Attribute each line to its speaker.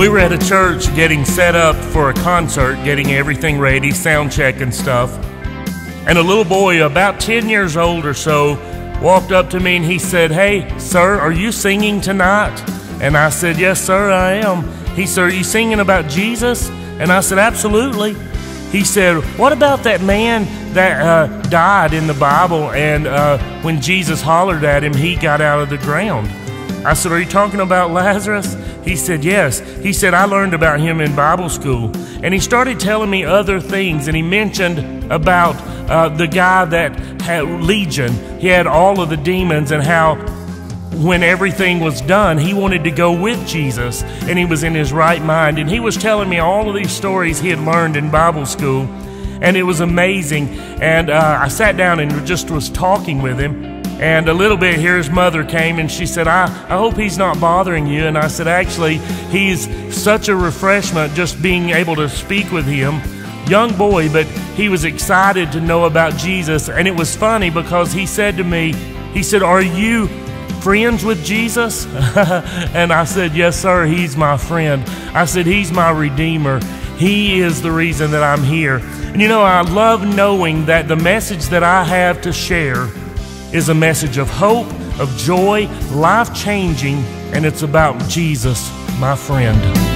Speaker 1: We were at a church getting set up for a concert, getting everything ready, sound check and stuff. And a little boy, about 10 years old or so, walked up to me and he said, Hey, sir, are you singing tonight? And I said, Yes, sir, I am. He said, Are you singing about Jesus? And I said, Absolutely. He said, What about that man that uh, died in the Bible and uh, when Jesus hollered at him, he got out of the ground? I said, Are you talking about Lazarus? He said, Yes. He said, I learned about him in Bible school. And he started telling me other things, and he mentioned about uh, the guy that had Legion. He had all of the demons, and how when everything was done, he wanted to go with Jesus, and he was in his right mind. And he was telling me all of these stories he had learned in Bible school, and it was amazing. And uh, I sat down and just was talking with him. And a little bit here, his mother came and she said, I, I hope he's not bothering you. And I said, Actually, he's such a refreshment just being able to speak with him. Young boy, but he was excited to know about Jesus. And it was funny because he said to me, He said, Are you friends with Jesus? and I said, Yes, sir, he's my friend. I said, He's my Redeemer. He is the reason that I'm here. And you know, I love knowing that the message that I have to share is a message of hope, of joy, life changing, and it's about Jesus, my friend.